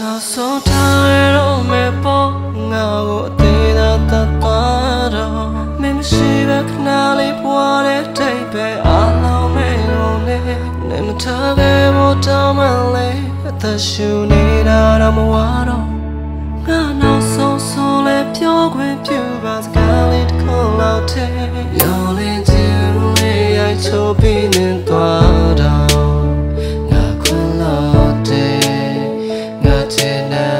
နောက်ဆုံးထားရတော့မယ်ပေါ့ငါကိုအသေးသာတတ်သွားတော့မင်းမရှိဘဲခဏလေးပွားတဲ့တိတ်ပဲအလောင်းမဲ့လို့လေနေမထားပဲဘောတောင်းမလဲအသက်ရှူနေတာတော့မဝါတော့ငါနောက်ဆုံးဆိုလဲပြောခွင့်ပြုပါစကားလေးတစ်ခုလောက်တည်း You're in to me I told you Tonight.